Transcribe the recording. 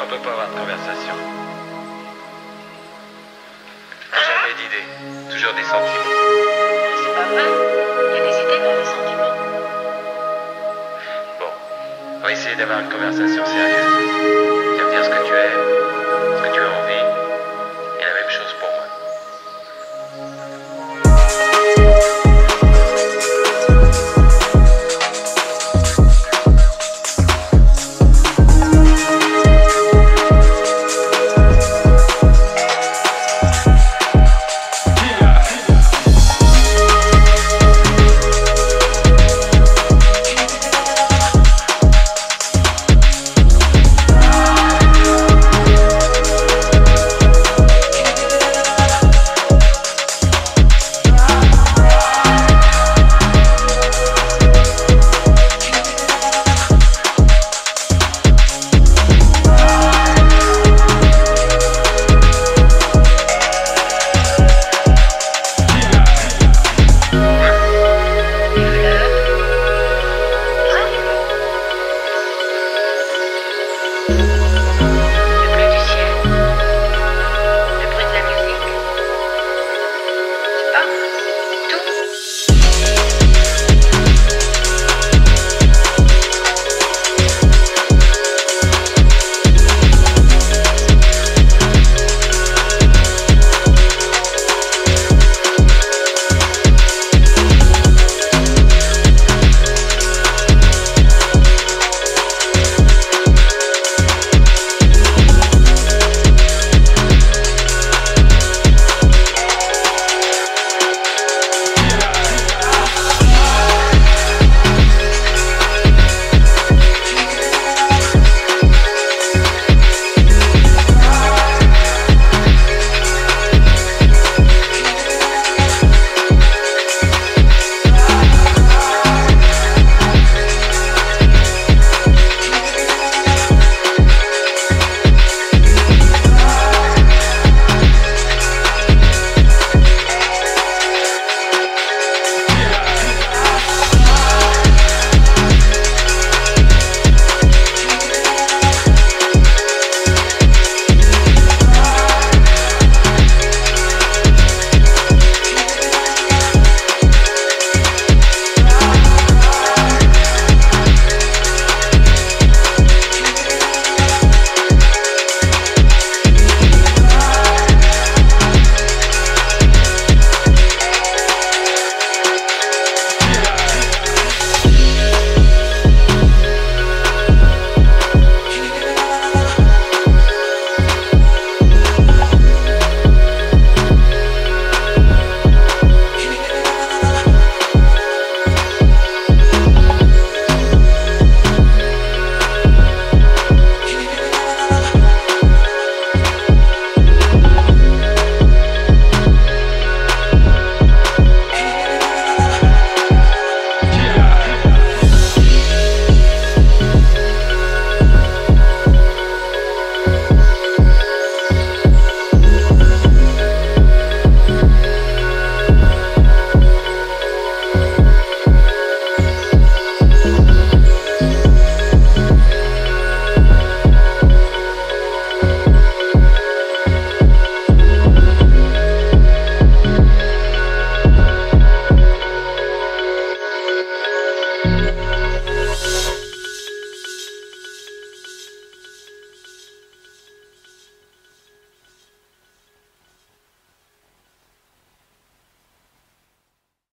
on peut pas avoir de conversation. Jamais d'idées, toujours des sentiments. C'est pas vrai. Il y a des idées dans les sentiments. Bon, on va essayer d'avoir une conversation sérieuse. Tu vas me dire ce que tu aimes,